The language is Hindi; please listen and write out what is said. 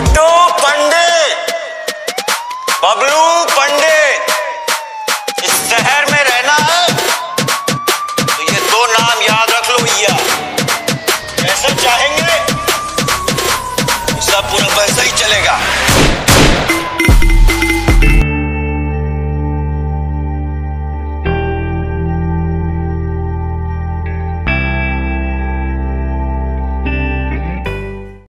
गुड्डू पंडे, बबलू पंडे, इस शहर में रहना है। तो ये दो नाम याद रख लो भैया। कैसे चाहेंगे, सब पूरा पैसा ही चलेगा।